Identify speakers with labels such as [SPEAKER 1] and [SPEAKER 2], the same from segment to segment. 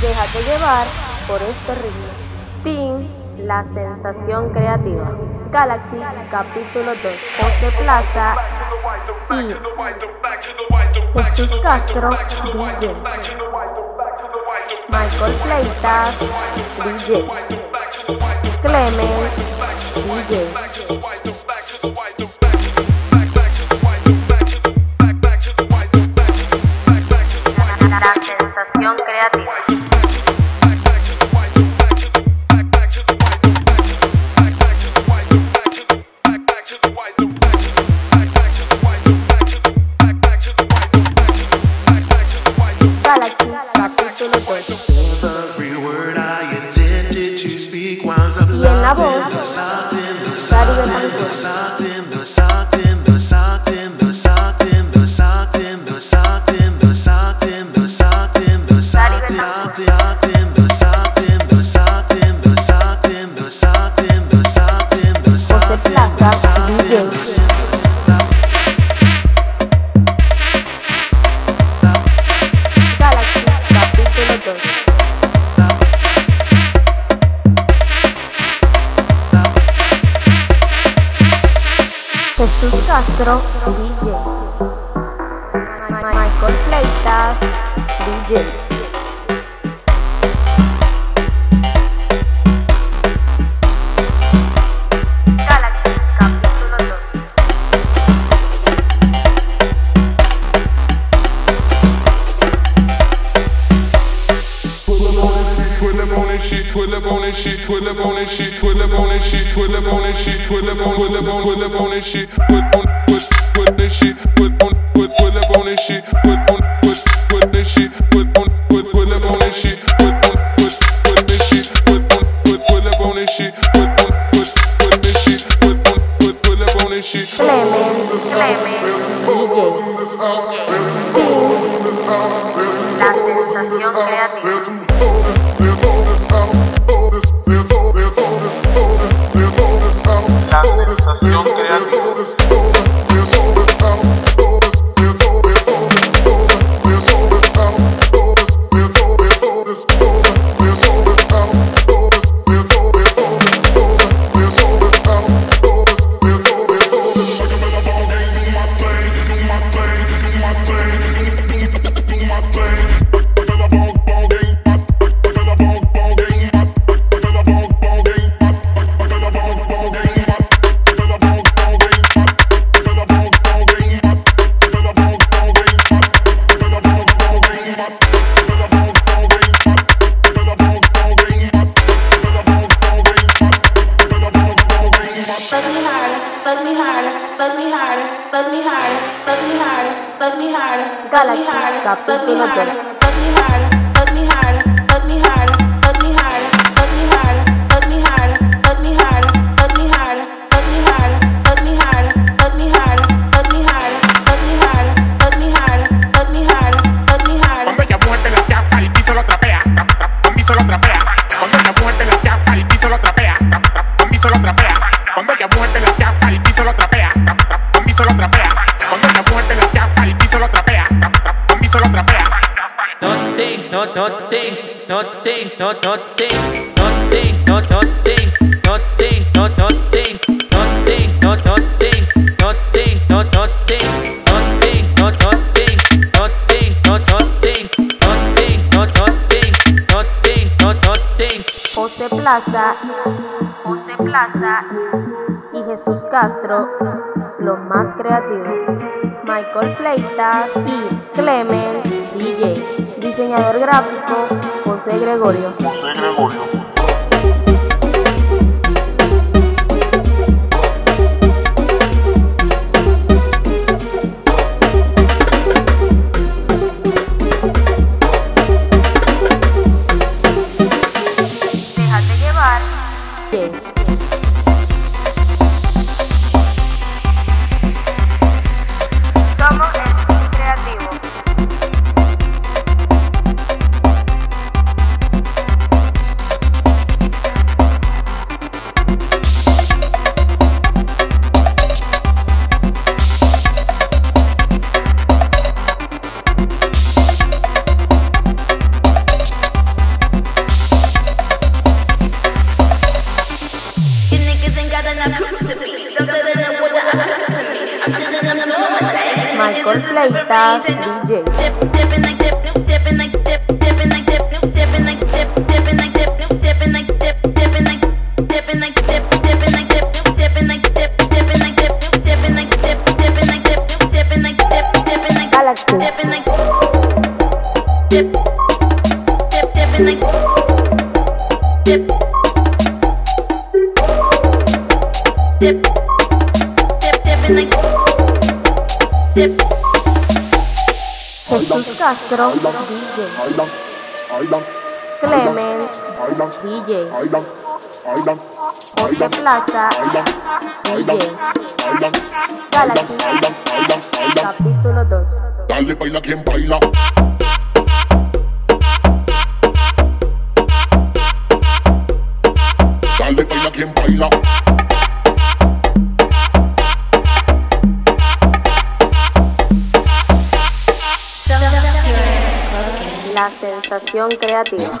[SPEAKER 1] Déjate llevar por este ritmo. Team, la sensación creativa. Galaxy, capítulo 2. José Plaza y Jesús Castro, DJ. Michael Fleitas, DJ. Clement, DJ. Astro DJ Michael Fleita DJ
[SPEAKER 2] twirl up on this shit, twirl up on this shit, twirl up on this shit, twirl up on this shit, twirl up on, twirl up on, twirl up on this shit, twirl on. this shit, put on, put, put up on this shit, put on, put, put this shit, put on, put, put up on this shit, put on, put, put this shit, put on, put, put up on this shit, put on, put, put this shit, put on, put, put up on this shit.
[SPEAKER 1] There's some hoes in this house. There's
[SPEAKER 3] some hoes in this house. There's some hoes in this house. There's some hoes in this house. Harder, bug me harder, bug me harder, bug me harder, bug me harder, bug me harder,
[SPEAKER 1] José Plaza, José Plaza y Jesús Castro, los más creativos. Michael Fleitas y Clement DJ. Diseñador gráfico, José Gregorio. Déjate Castro, DJ. Clemens, DJ. Jorge Plaza, DJ. Galaxy, capítulo 2.
[SPEAKER 4] Dale, baila quien baila. Dale, baila quien baila.
[SPEAKER 1] La sensación creativa.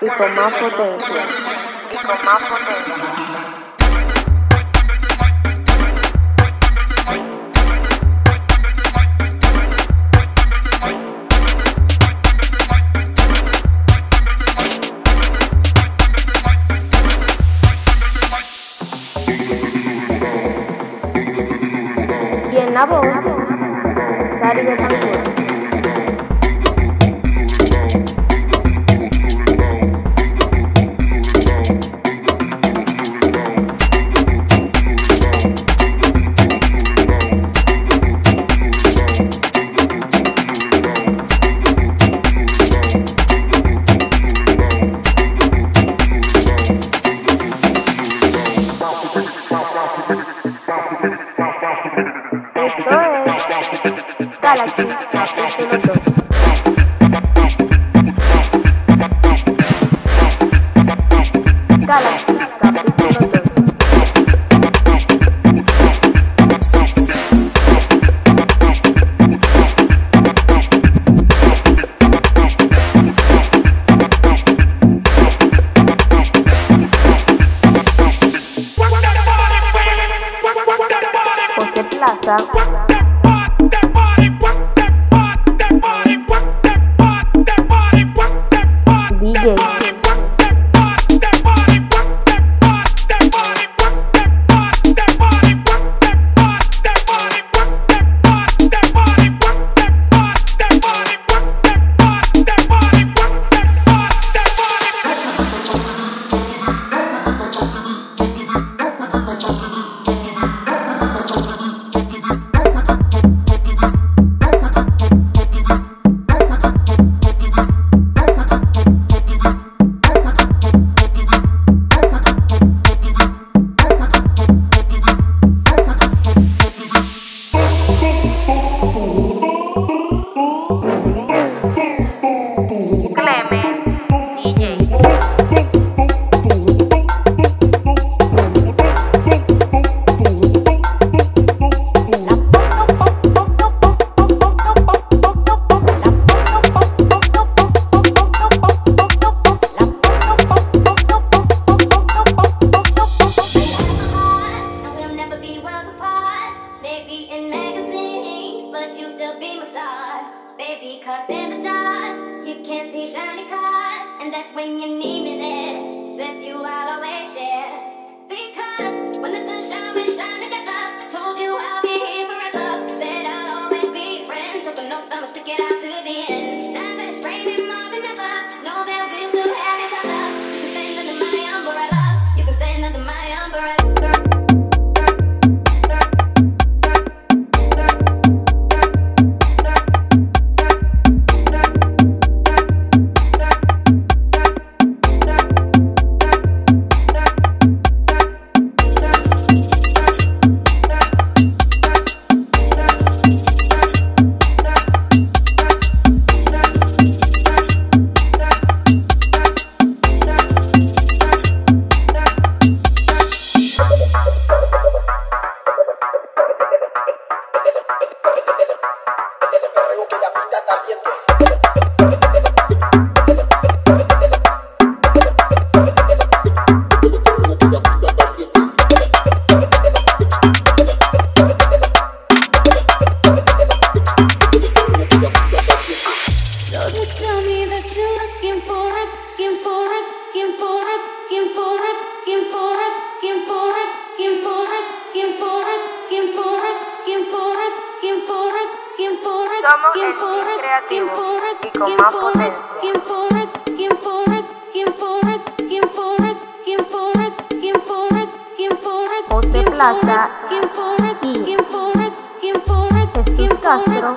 [SPEAKER 1] Y con más potencia. con más potencia. Galaxy.
[SPEAKER 5] la track y
[SPEAKER 3] Jesús Castro.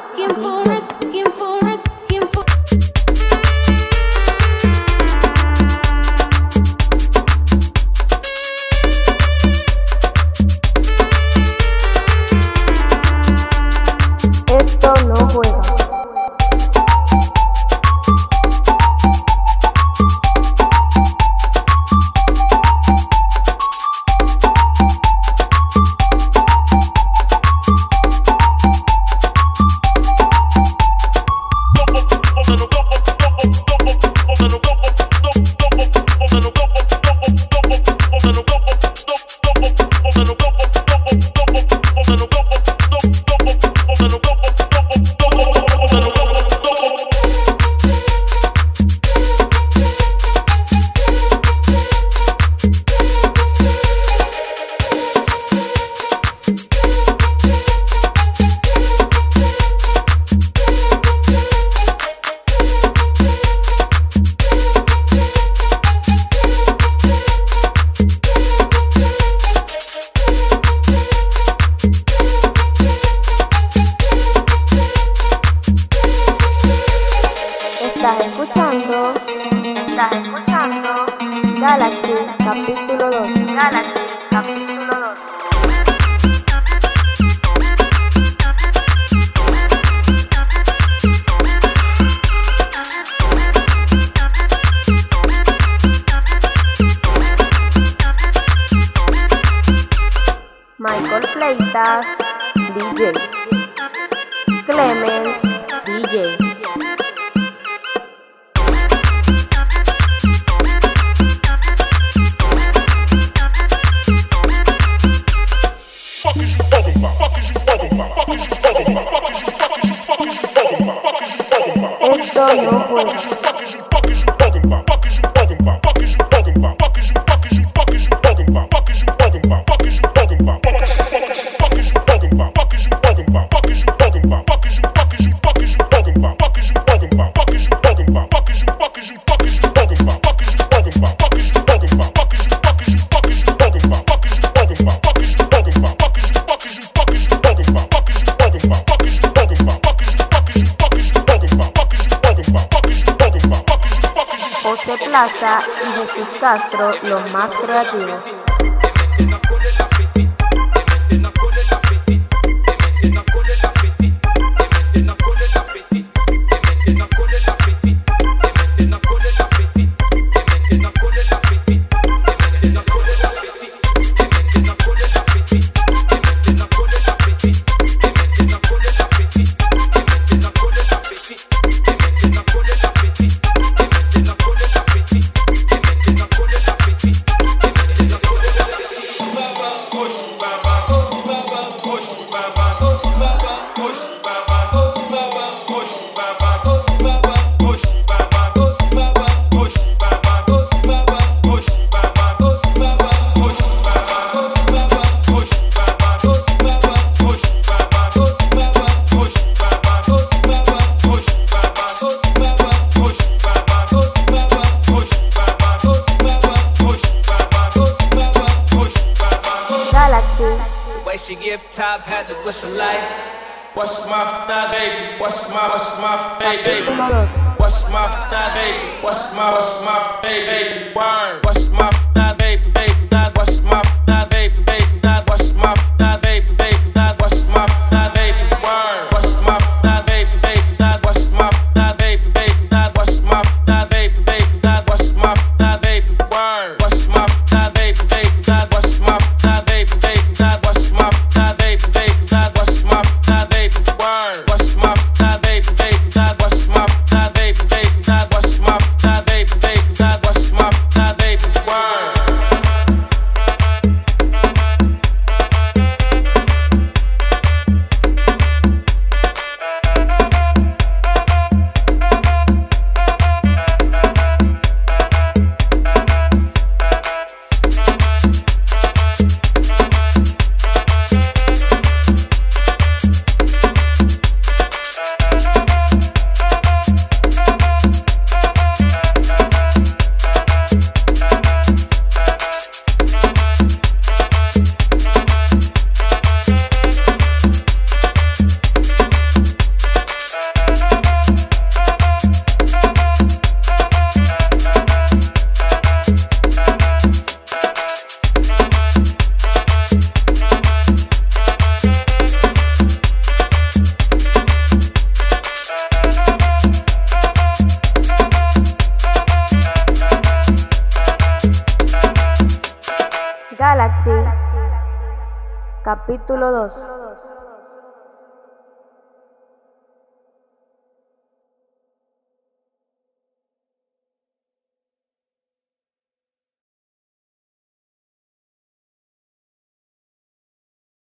[SPEAKER 3] Celtas DJ, Clement DJ. Esto no puede. Plaza y Jesús Castro, los más creativos.
[SPEAKER 6] she give top, had the whistle light.
[SPEAKER 1] What's my fat baby? What's my what's my baby? What's my fat baby? What's my what's my baby? Word. What's my fat Capítulo 2